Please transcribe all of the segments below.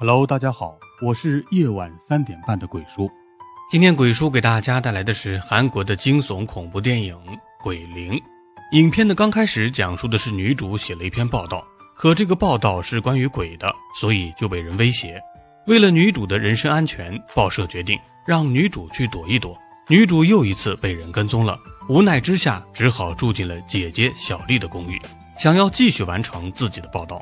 Hello，大家好，我是夜晚三点半的鬼叔。今天鬼叔给大家带来的是韩国的惊悚恐怖电影《鬼灵》。影片的刚开始讲述的是女主写了一篇报道，可这个报道是关于鬼的，所以就被人威胁。为了女主的人身安全，报社决定让女主去躲一躲。女主又一次被人跟踪了，无奈之下只好住进了姐姐小丽的公寓，想要继续完成自己的报道。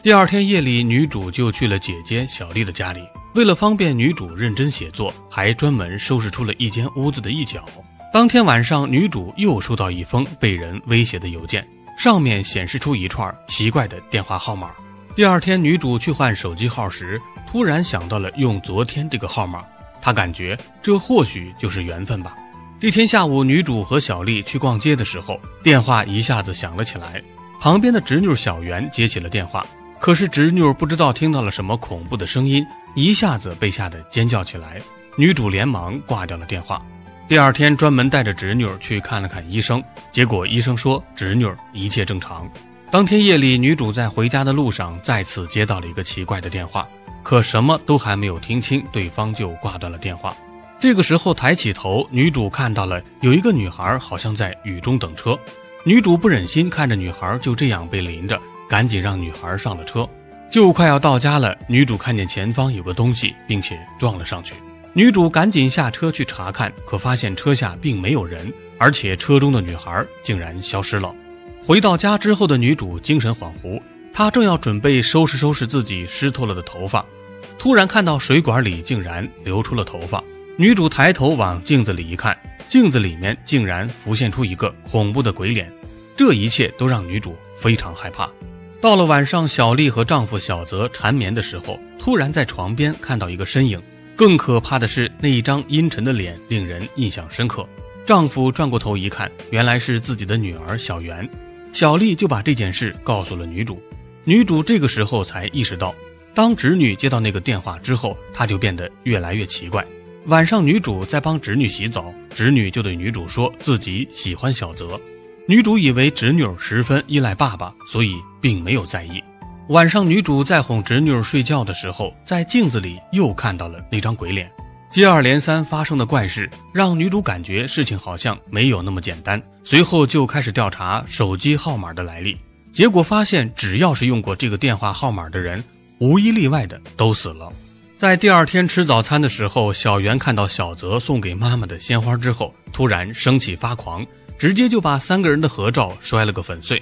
第二天夜里，女主就去了姐姐小丽的家里。为了方便女主认真写作，还专门收拾出了一间屋子的一角。当天晚上，女主又收到一封被人威胁的邮件，上面显示出一串奇怪的电话号码。第二天，女主去换手机号时，突然想到了用昨天这个号码，她感觉这或许就是缘分吧。这天下午，女主和小丽去逛街的时候，电话一下子响了起来，旁边的侄女小圆接起了电话。可是侄女不知道听到了什么恐怖的声音，一下子被吓得尖叫起来。女主连忙挂掉了电话。第二天，专门带着侄女去看了看医生，结果医生说侄女一切正常。当天夜里，女主在回家的路上再次接到了一个奇怪的电话，可什么都还没有听清，对方就挂断了电话。这个时候抬起头，女主看到了有一个女孩好像在雨中等车。女主不忍心看着女孩就这样被淋着。赶紧让女孩上了车，就快要到家了。女主看见前方有个东西，并且撞了上去。女主赶紧下车去查看，可发现车下并没有人，而且车中的女孩竟然消失了。回到家之后的女主精神恍惚，她正要准备收拾收拾自己湿透了的头发，突然看到水管里竟然流出了头发。女主抬头往镜子里一看，镜子里面竟然浮现出一个恐怖的鬼脸。这一切都让女主非常害怕。到了晚上，小丽和丈夫小泽缠绵的时候，突然在床边看到一个身影。更可怕的是，那一张阴沉的脸令人印象深刻。丈夫转过头一看，原来是自己的女儿小圆。小丽就把这件事告诉了女主。女主这个时候才意识到，当侄女接到那个电话之后，她就变得越来越奇怪。晚上，女主在帮侄女洗澡，侄女就对女主说自己喜欢小泽。女主以为侄女十分依赖爸爸，所以并没有在意。晚上，女主在哄侄女睡觉的时候，在镜子里又看到了那张鬼脸。接二连三发生的怪事让女主感觉事情好像没有那么简单。随后就开始调查手机号码的来历，结果发现只要是用过这个电话号码的人，无一例外的都死了。在第二天吃早餐的时候，小圆看到小泽送给妈妈的鲜花之后，突然生气发狂。直接就把三个人的合照摔了个粉碎。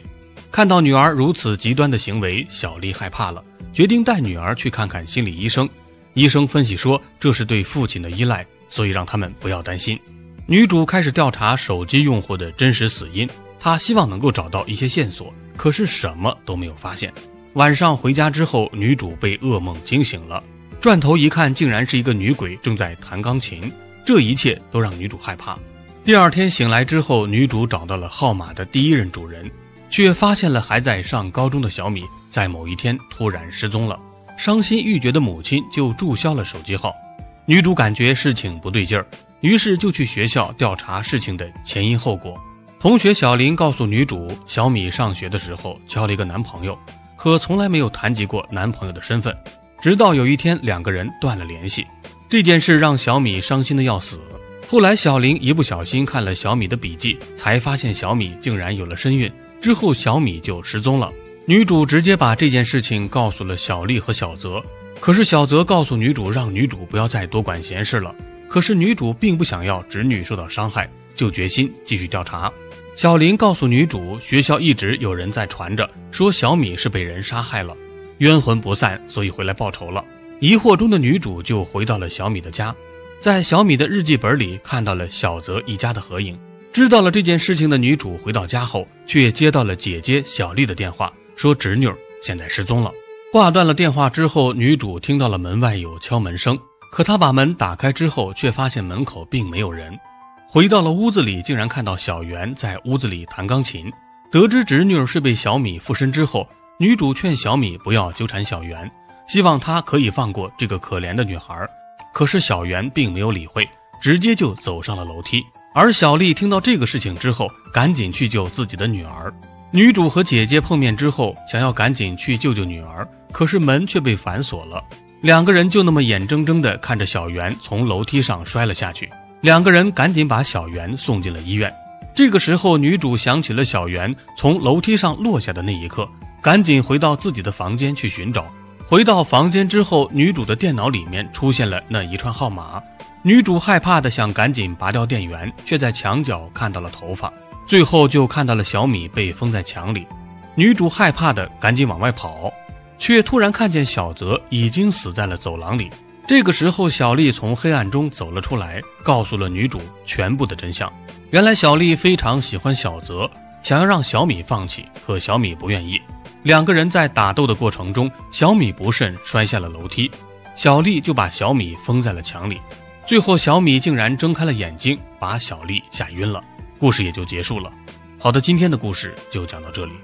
看到女儿如此极端的行为，小丽害怕了，决定带女儿去看看心理医生。医生分析说，这是对父亲的依赖，所以让他们不要担心。女主开始调查手机用户的真实死因，她希望能够找到一些线索，可是什么都没有发现。晚上回家之后，女主被噩梦惊醒了，转头一看，竟然是一个女鬼正在弹钢琴。这一切都让女主害怕。第二天醒来之后，女主找到了号码的第一任主人，却发现了还在上高中的小米在某一天突然失踪了。伤心欲绝的母亲就注销了手机号。女主感觉事情不对劲儿，于是就去学校调查事情的前因后果。同学小林告诉女主，小米上学的时候交了一个男朋友，可从来没有谈及过男朋友的身份。直到有一天，两个人断了联系。这件事让小米伤心的要死。后来，小林一不小心看了小米的笔记，才发现小米竟然有了身孕。之后，小米就失踪了。女主直接把这件事情告诉了小丽和小泽。可是，小泽告诉女主，让女主不要再多管闲事了。可是，女主并不想要侄女受到伤害，就决心继续调查。小林告诉女主，学校一直有人在传着，说小米是被人杀害了，冤魂不散，所以回来报仇了。疑惑中的女主就回到了小米的家。在小米的日记本里看到了小泽一家的合影。知道了这件事情的女主回到家后，却接到了姐姐小丽的电话，说侄女现在失踪了。挂断了电话之后，女主听到了门外有敲门声，可她把门打开之后，却发现门口并没有人。回到了屋子里，竟然看到小圆在屋子里弹钢琴。得知侄女是被小米附身之后，女主劝小米不要纠缠小圆，希望她可以放过这个可怜的女孩。可是小圆并没有理会，直接就走上了楼梯。而小丽听到这个事情之后，赶紧去救自己的女儿。女主和姐姐碰面之后，想要赶紧去救救女儿，可是门却被反锁了。两个人就那么眼睁睁地看着小袁从楼梯上摔了下去，两个人赶紧把小袁送进了医院。这个时候，女主想起了小袁从楼梯上落下的那一刻，赶紧回到自己的房间去寻找。回到房间之后，女主的电脑里面出现了那一串号码。女主害怕的想赶紧拔掉电源，却在墙角看到了头发，最后就看到了小米被封在墙里。女主害怕的赶紧往外跑，却突然看见小泽已经死在了走廊里。这个时候，小丽从黑暗中走了出来，告诉了女主全部的真相。原来，小丽非常喜欢小泽，想要让小米放弃，可小米不愿意。两个人在打斗的过程中，小米不慎摔下了楼梯，小丽就把小米封在了墙里。最后，小米竟然睁开了眼睛，把小丽吓晕了。故事也就结束了。好的，今天的故事就讲到这里。